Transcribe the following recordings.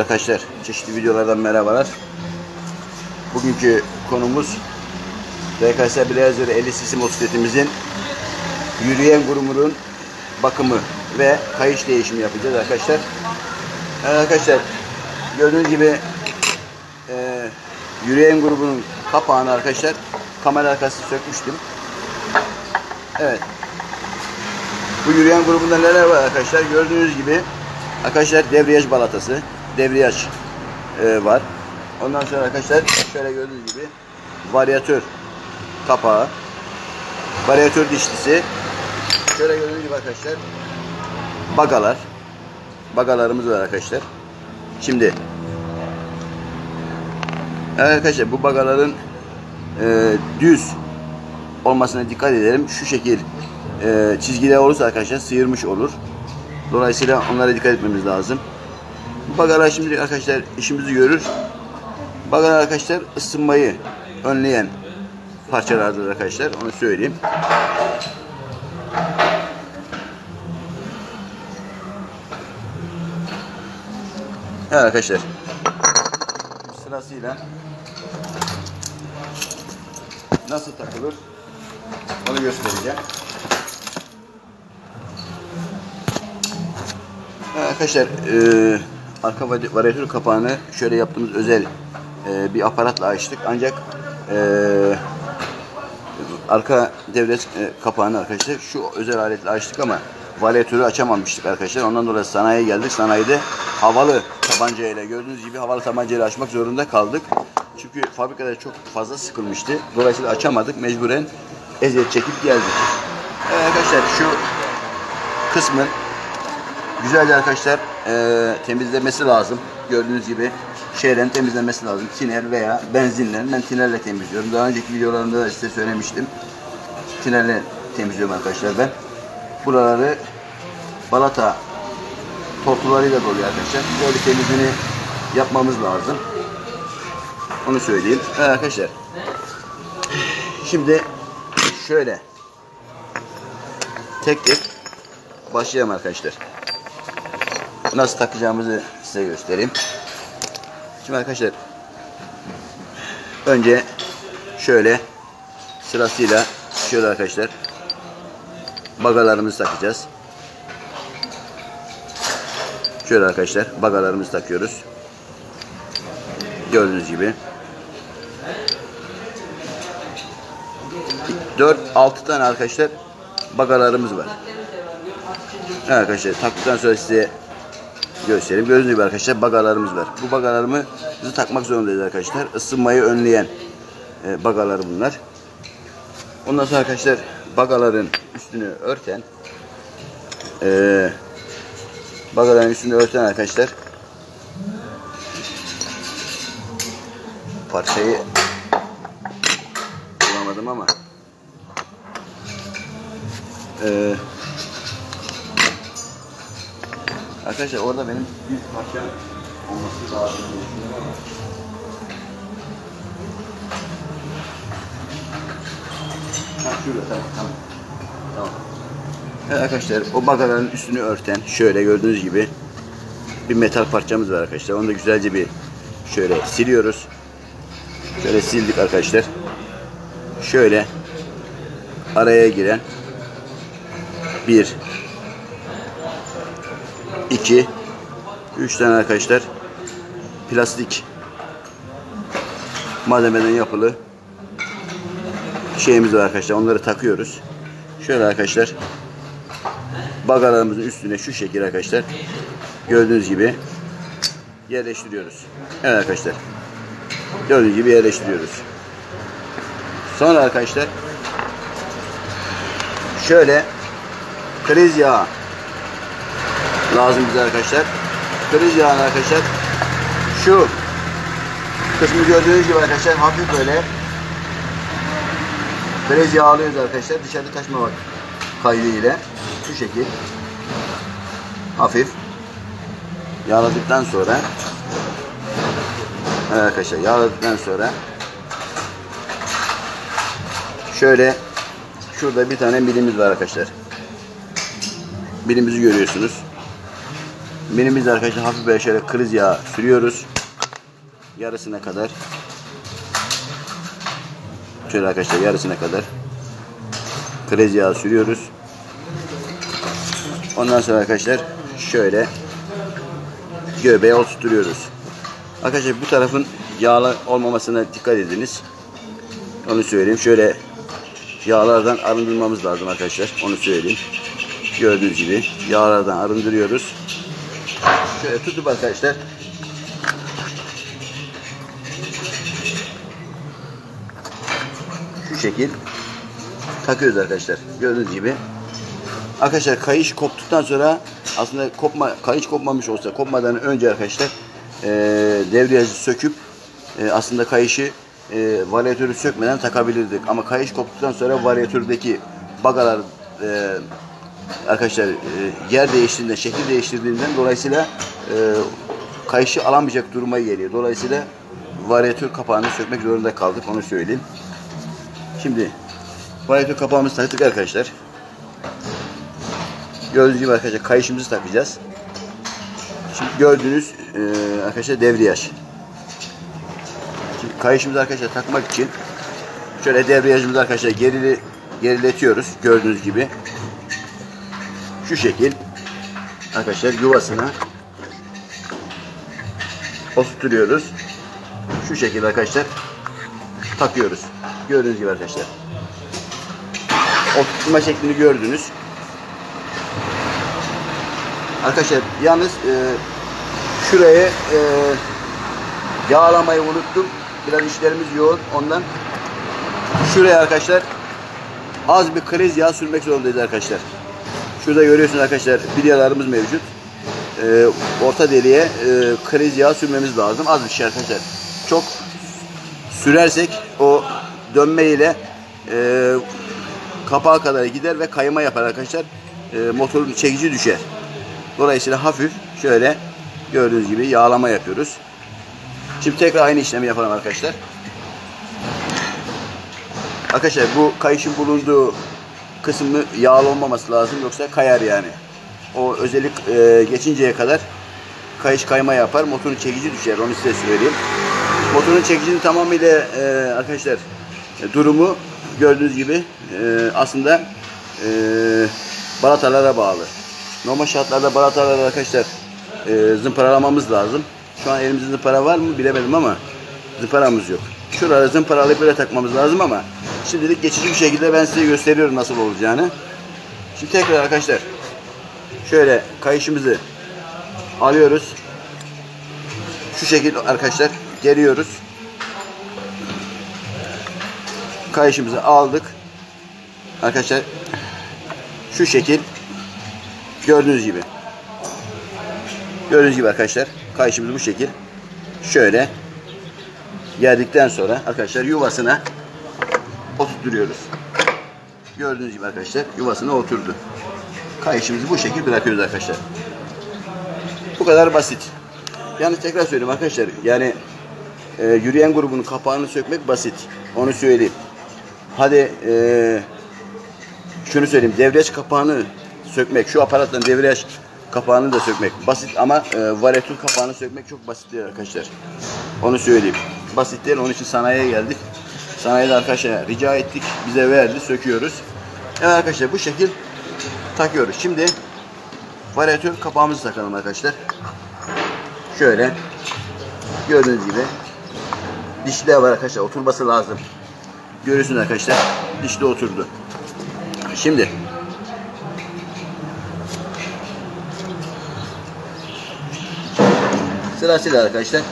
arkadaşlar, çeşitli videolardan merhabalar. Bugünkü konumuz RKS Blazer 50 cc motosikletimizin yürüyen grubunun bakımı ve kayış değişimi yapacağız arkadaşlar. Arkadaşlar, gördüğünüz gibi e, yürüyen grubunun kapağını arkadaşlar kamera arkası sökmüştüm. Evet. Bu yürüyen grubunda neler var arkadaşlar? Gördüğünüz gibi arkadaşlar debriyaj balatası, debriyaj e, var. Ondan sonra arkadaşlar şöyle gördüğünüz gibi varyatör kapağı, varyatör dişlisi. Şöyle gördüğünüz gibi arkadaşlar bagalar. Bagalarımız var arkadaşlar. Şimdi evet arkadaşlar bu bagaların e, düz olmasına dikkat edelim. Şu şekil e, çizgiler olursa arkadaşlar sıyırmış olur. Dolayısıyla onlara dikkat etmemiz lazım. Bu bagalar şimdi arkadaşlar işimizi görür. Bagalar arkadaşlar ısınmayı önleyen parçalardır arkadaşlar. Onu söyleyeyim. Evet arkadaşlar. Sırasıyla nasıl takılır onu göstereceğim. Evet arkadaşlar e, arka varyatör kapağını şöyle yaptığımız özel e, bir aparatla açtık. Ancak e, arka devre e, kapağını arkadaşlar şu özel aletle açtık ama varyatörü açamamıştık arkadaşlar. Ondan dolayı sanayiye geldik. Sanayide havalı tabanca ile gördüğünüz gibi havalı tabanca ile açmak zorunda kaldık. Çünkü fabrikada çok fazla sıkılmıştı. Dolayısıyla açamadık. Mecburen eziyet çekip geldik. Evet arkadaşlar şu kısmı güzelce arkadaşlar e, temizlemesi lazım. Gördüğünüz gibi şeyden temizlenmesi lazım. Tiner veya benzinle. Ben tinerle temizliyorum. Daha önceki videolarımda da size söylemiştim. Tinerle temizliyorum arkadaşlar ben. Buraları balata tortularıyla doluyor arkadaşlar. Böyle temizliğini yapmamız lazım. Onu söyleyeyim. Evet arkadaşlar. Şimdi şöyle tek tek başlayalım arkadaşlar. Nasıl takacağımızı size göstereyim. Şimdi arkadaşlar önce şöyle sırasıyla şöyle arkadaşlar bagalarımızı takacağız. Şöyle arkadaşlar bagalarımızı takıyoruz. Gördüğünüz gibi. 4-6 tane arkadaşlar bagalarımız var. Arkadaşlar taktıktan sonra size göstereyim. Gördüğünüz gibi arkadaşlar bagalarımız var. Bu bagalarımızı takmak zorundayız arkadaşlar. Isınmayı önleyen e, bagalar bunlar. Ondan sonra arkadaşlar bagaların üstünü örten e, bagaların üstünü örten arkadaşlar parçayı bulamadım ama ee, arkadaşlar orada benim bir parça olması lazım. Tamam tamam. Tamam. Evet arkadaşlar o bagaların üstünü örten şöyle gördüğünüz gibi bir metal parçamız var arkadaşlar. Onu da güzelce bir şöyle siliyoruz. Şöyle sildik arkadaşlar. Şöyle araya giren bir iki üç tane arkadaşlar plastik malzemeden yapılı şeyimiz var arkadaşlar. Onları takıyoruz. Şöyle arkadaşlar bagalarımızın üstüne şu şekilde arkadaşlar gördüğünüz gibi yerleştiriyoruz. Evet arkadaşlar. Gördüğünüz gibi yerleştiriyoruz. Sonra arkadaşlar şöyle kriz yağı lazım bize arkadaşlar. Kriz yağı arkadaşlar şu kısmı gördüğünüz gibi arkadaşlar hafif böyle kriz yağı alıyoruz arkadaşlar. Dışarı taşmamak kaydıyla şu şekil hafif yağladıktan sonra Evet arkadaşlar yağladıktan sonra şöyle şurada bir tane milimiz var arkadaşlar. Milimizi görüyorsunuz. Minimizde arkadaşlar hafif böyle şöyle kriz yağı sürüyoruz. Yarısına kadar. Şöyle arkadaşlar yarısına kadar. Kriz yağı sürüyoruz. Ondan sonra arkadaşlar şöyle göbeğe oturtuyoruz. Arkadaşlar bu tarafın yağlı olmamasına dikkat ediniz. Onu söyleyeyim. Şöyle yağlardan arındırmamız lazım arkadaşlar. Onu söyleyeyim. Gördüğünüz gibi yağlardan arındırıyoruz. Şöyle tutup arkadaşlar. Şu şekil takıyoruz arkadaşlar. Gördüğünüz gibi. Arkadaşlar kayış koptuktan sonra aslında kopma kayış kopmamış olsa kopmadan önce arkadaşlar e, devriyajı söküp e, aslında kayışı e, varyatörü sökmeden takabilirdik. Ama kayış koptuktan sonra varyatördeki bagalar e, arkadaşlar e, yer değiştirdiğinden, şekil değiştirdiğinden dolayısıyla e, kayışı alamayacak duruma geliyor. Dolayısıyla varyatör kapağını sökmek zorunda kaldık. Onu söyleyeyim. Şimdi varyatör kapağımızı taktık arkadaşlar. Gördüğünüz gibi arkadaşlar kayışımızı takacağız. Şimdi gördüğünüz e, arkadaşlar devriyaj. Şimdi kayışımızı arkadaşlar takmak için şöyle devriyajımızı arkadaşlar gerili, geriletiyoruz. Gördüğünüz gibi. Şu şekil arkadaşlar yuvasına oturtuyoruz. Şu şekilde arkadaşlar takıyoruz. Gördüğünüz gibi arkadaşlar. Oturtma şeklini gördünüz. Arkadaşlar yalnız e, şuraya e, yağlamayı unuttum. Biraz işlerimiz yoğun ondan. Şuraya arkadaşlar az bir kriz yağ sürmek zorundayız arkadaşlar. Şurada görüyorsunuz arkadaşlar bilyalarımız mevcut. E, orta deliğe e, kriz yağ sürmemiz lazım. Az bir şey arkadaşlar. Çok sürersek o dönme ile e, kapağa kadar gider ve kayma yapar arkadaşlar. E, motorun çekici düşer. Dolayısıyla hafif şöyle gördüğünüz gibi yağlama yapıyoruz. Şimdi tekrar aynı işlemi yapalım arkadaşlar. Arkadaşlar bu kayışın bulunduğu kısmı yağlı olmaması lazım yoksa kayar yani. O özellik e, geçinceye kadar kayış kayma yapar. Motorun çekici düşer. Onu size söyleyeyim. Motorun çekicinin tamamıyla e, arkadaşlar e, durumu gördüğünüz gibi e, aslında e, balatalara bağlı. Normal şartlarda balataları arkadaşlar e, zımparalamamız lazım. Şu an elimizde zımpara var mı bilemedim ama zımparamız yok. Şurada zımparalayıp böyle takmamız lazım ama şimdilik geçici bir şekilde ben size gösteriyorum nasıl olacağını. Şimdi tekrar arkadaşlar şöyle kayışımızı alıyoruz. Şu şekilde arkadaşlar geriyoruz. Kayışımızı aldık. Arkadaşlar şu şekil gördüğünüz gibi. Gördüğünüz gibi arkadaşlar kayışımız bu şekil. Şöyle geldikten sonra arkadaşlar yuvasına oturtuyoruz. Gördüğünüz gibi arkadaşlar yuvasına oturdu. Kayışımızı bu şekil bırakıyoruz arkadaşlar. Bu kadar basit. Yani tekrar söyleyeyim arkadaşlar. Yani e, yürüyen grubunun kapağını sökmek basit. Onu söyleyeyim. Hadi e, şunu söyleyeyim. Devreç kapağını sökmek, şu aparatla devriyaj kapağını da sökmek basit ama e, varyatör kapağını sökmek çok basit arkadaşlar. Onu söyleyeyim. Basit değil. Onun için sanayiye geldik. Sanayide arkadaşlar rica ettik. Bize verdi. Söküyoruz. Evet arkadaşlar bu şekil takıyoruz. Şimdi varyatör kapağımızı takalım arkadaşlar. Şöyle gördüğünüz gibi dişli var arkadaşlar. Oturması lazım. Görüyorsunuz arkadaşlar. Dişli oturdu. Şimdi Sırasıyla arkadaşlar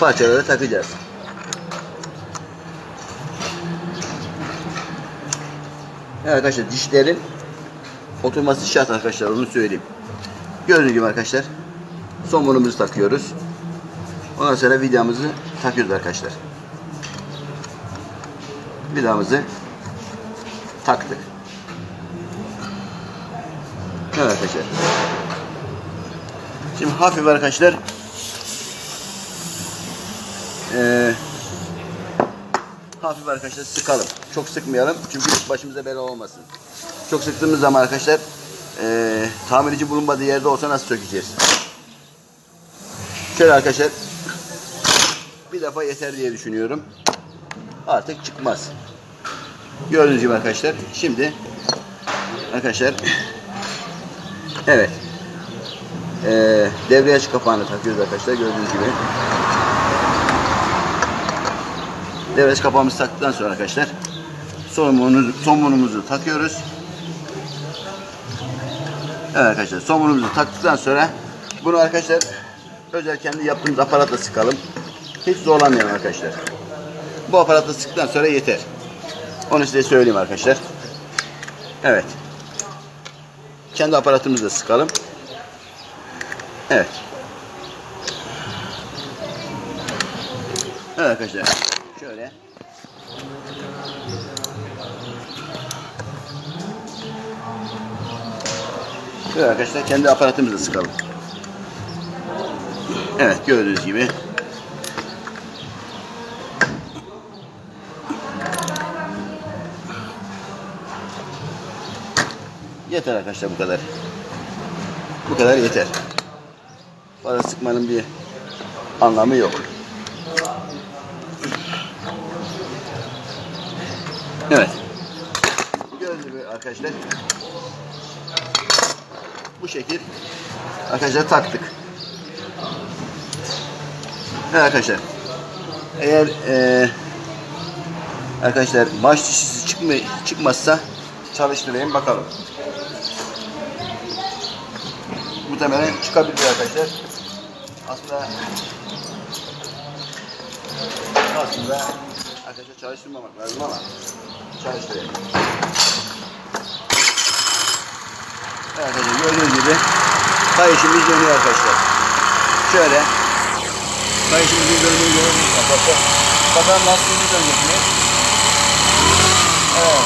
parçaları takacağız. Evet arkadaşlar dişlerin oturması şart arkadaşlar onu söyleyeyim. Gördüğünüz gibi arkadaşlar somunumuzu takıyoruz. Ondan sonra vidamızı takıyoruz arkadaşlar. Vidamızı taktık. Evet arkadaşlar. Şimdi hafif arkadaşlar ee, hafif arkadaşlar sıkalım. Çok sıkmayalım çünkü başımıza bela olmasın. Çok sıktığımız zaman arkadaşlar e, tamirci bulunmadığı yerde olsa nasıl sökeceğiz? Şöyle arkadaşlar bir defa yeter diye düşünüyorum. Artık çıkmaz. Gördüğünüz gibi arkadaşlar. Şimdi arkadaşlar evet ee, devriyaj kapağını takıyoruz arkadaşlar gördüğünüz gibi. Devriyaj kapağımızı taktıktan sonra arkadaşlar somunumuzu, somunumuzu takıyoruz. Evet arkadaşlar somunumuzu taktıktan sonra bunu arkadaşlar özel kendi yaptığımız aparatla sıkalım. Hiç zorlanmayalım arkadaşlar. Bu aparatla sıktıktan sonra yeter. Onu size söyleyeyim arkadaşlar. Evet. Kendi aparatımızla sıkalım. Evet. Evet arkadaşlar. Şöyle. Şöyle arkadaşlar kendi aparatımızla sıkalım. Evet gördüğünüz gibi. Yeter arkadaşlar bu kadar. Bu kadar yeter. Fazla sıkmanın bir anlamı yok. Evet. Gördüğünüz gibi arkadaşlar bu şekil arkadaşlar taktık. Evet arkadaşlar eğer e, arkadaşlar baş dişisi çıkma, çıkmazsa çalıştırayım bakalım. Muhtemelen çıkabilir arkadaşlar. Aslında aslında arkadaşlar çalıştırmamak lazım ama çalıştırayım. Evet arkadaşlar gördüğünüz gibi kayışımız dönüyor arkadaşlar. Şöyle kayışımızın dönüyor gördüğünüz arkadaşlar. Bakalım lastiğimiz dönecek mi? Evet.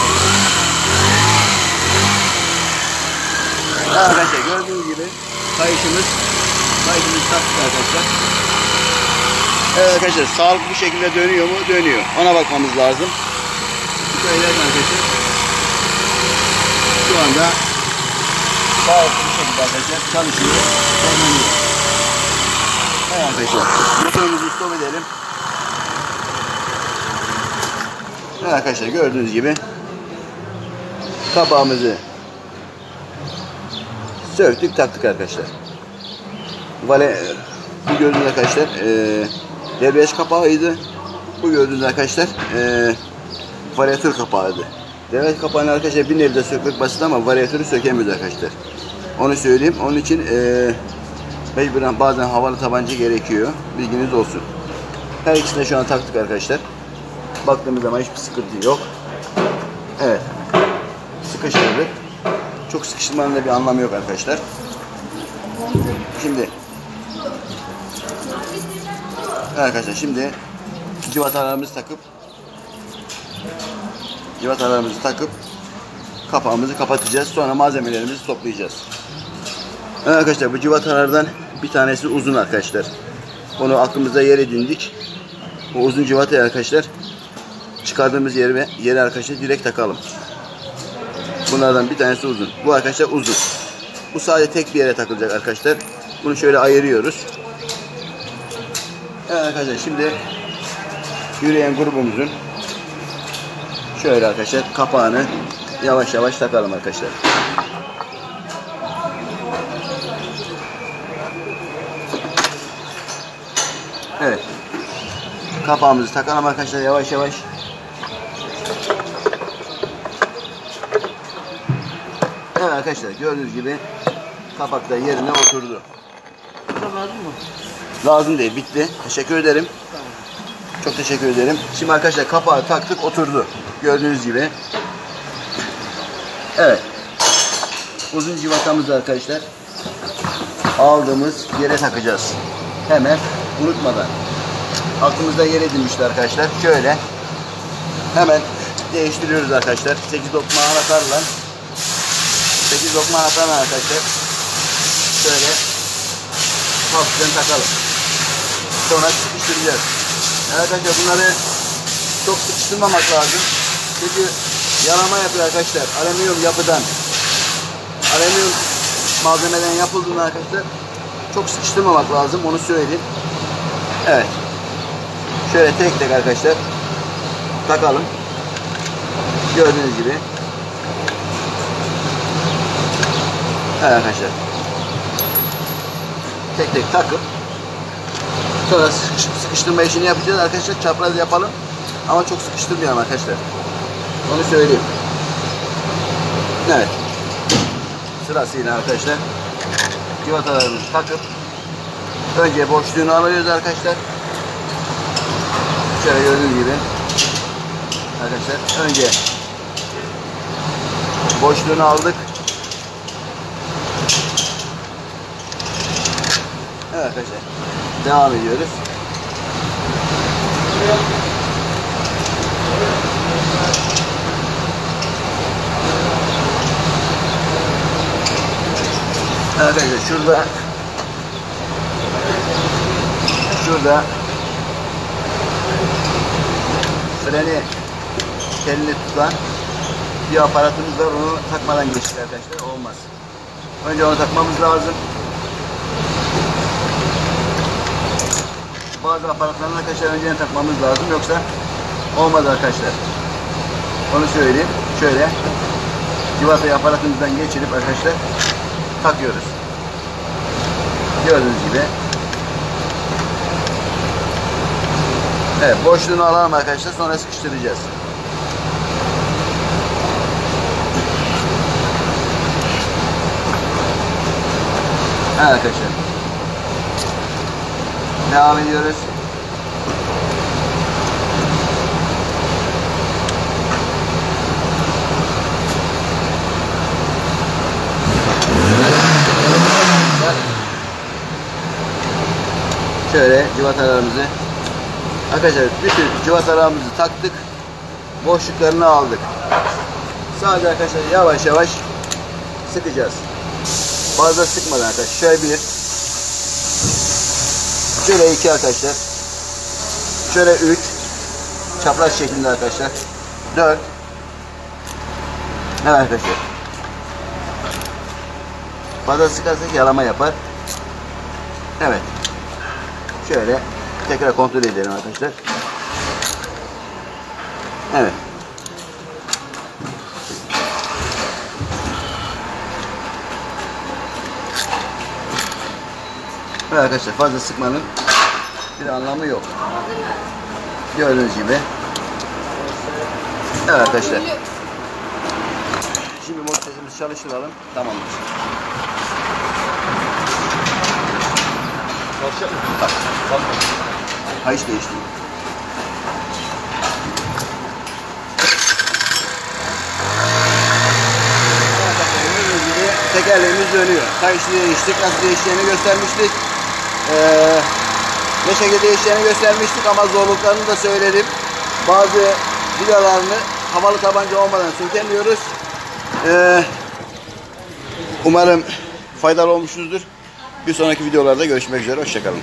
Arkadaşlar gördüğünüz gibi kayışımız kayışımız taktık arkadaşlar. Evet arkadaşlar sağlık bu şekilde dönüyor mu? Dönüyor. Ona bakmamız lazım. Şöyle arkadaşlar. Şu anda sağlıklı bir şekilde arkadaşlar çalışıyor. Dönüyor. Evet arkadaşlar. Motorumuzu stop edelim. Evet arkadaşlar gördüğünüz gibi kapağımızı söktük taktık arkadaşlar. Vale bu gördüğünüz arkadaşlar e, debriyaj kapağıydı. Bu gördüğünüz arkadaşlar e, varyatör kapağıydı. Debriyaj kapağını arkadaşlar bir nevde sökmek basit ama varyatörü sökemiyoruz arkadaşlar. Onu söyleyeyim. Onun için e, mecburen bazen havalı tabanca gerekiyor. Bilginiz olsun. Her ikisini şu an taktık arkadaşlar. Baktığımız zaman hiçbir sıkıntı yok. Evet. Sıkıştırdık. Çok sıkıştırmanın da bir anlamı yok arkadaşlar. Şimdi arkadaşlar şimdi civatalarımızı takıp civatalarımızı takıp kapağımızı kapatacağız. Sonra malzemelerimizi toplayacağız. Evet arkadaşlar bu civatalardan bir tanesi uzun arkadaşlar. Onu aklımızda yer edindik. Bu uzun civatayı arkadaşlar çıkardığımız yere, yere arkadaşlar direkt takalım. Bunlardan bir tanesi uzun. Bu arkadaşlar uzun. Bu sadece tek bir yere takılacak arkadaşlar. Bunu şöyle ayırıyoruz. Evet arkadaşlar şimdi yürüyen grubumuzun şöyle arkadaşlar kapağını yavaş yavaş takalım arkadaşlar. Evet. Kapağımızı takalım arkadaşlar yavaş yavaş. Evet arkadaşlar gördüğünüz gibi kapak da yerine oturdu. Lazım mı? Lazım değil bitti. Teşekkür ederim. Çok teşekkür ederim. Şimdi arkadaşlar kapağı taktık oturdu. Gördüğünüz gibi. Evet. Uzun civatamızı arkadaşlar aldığımız yere takacağız. Hemen unutmadan. Aklımızda yer edinmişti arkadaşlar. Şöyle hemen değiştiriyoruz arkadaşlar. 8 dokma anahtarla 8 dokma anahtarla arkadaşlar şöyle hafiften takalım. Sonra sıkıştıracağız. Arkadaşlar bunları çok sıkıştırmamak lazım. Çünkü yalama yapıyor arkadaşlar. Alüminyum yapıdan. alüminyum malzemeden yapıldığında arkadaşlar çok sıkıştırmamak lazım onu söyleyeyim. Evet. Şöyle tek tek arkadaşlar takalım. Gördüğünüz gibi. Evet arkadaşlar. Tek tek takıp sonra sıkış- sıkıştırma işini yapacağız arkadaşlar. Çapraz yapalım. Ama çok sıkıştırmayalım arkadaşlar. Onu söyleyeyim. Evet. Sırasıyla arkadaşlar civatalarımızı takıp önce boşluğunu alıyoruz arkadaşlar. Şöyle gördüğünüz gibi arkadaşlar önce boşluğunu aldık. Evet arkadaşlar devam ediyoruz. Arkadaşlar şurada şurada freni telini tutan bir aparatımız var onu takmadan geçtik arkadaşlar olmaz. Önce onu takmamız lazım. Bazı aparatların arkadaşlar önceden takmamız lazım yoksa olmaz arkadaşlar. Onu söyleyeyim. Şöyle civatayı aparatımızdan geçirip arkadaşlar takıyoruz. Gördüğünüz gibi. Evet boşluğunu alalım arkadaşlar sonra sıkıştıracağız. Evet arkadaşlar. Devam ediyoruz. Şöyle civatalarımızı Arkadaşlar bütün civatalarımızı taktık. Boşluklarını aldık. Sadece arkadaşlar yavaş yavaş sıkacağız. Fazla sıkmadan arkadaşlar. Şöyle bir. Şöyle iki arkadaşlar. Şöyle üç. Çapraz şeklinde arkadaşlar. Dört. Evet arkadaşlar. Fazla sıkarsak yalama yapar. Evet. Şöyle tekrar kontrol edelim arkadaşlar. Evet. Evet arkadaşlar fazla sıkmanın bir anlamı yok. Gördüğünüz gibi. Evet arkadaşlar. Şimdi motosikletimizi çalıştıralım. Tamamdır. Kayış değişti. Tekerleğimiz dönüyor. Kayışı değiştik. Nasıl değişeceğini göstermiştik. Ee, ne şekilde değişeceğini göstermiştik ama zorluklarını da söyledim. Bazı vidalarını havalı tabanca olmadan sökemiyoruz. Ee, umarım faydalı olmuşuzdur. Bir sonraki videolarda görüşmek üzere. Hoşçakalın.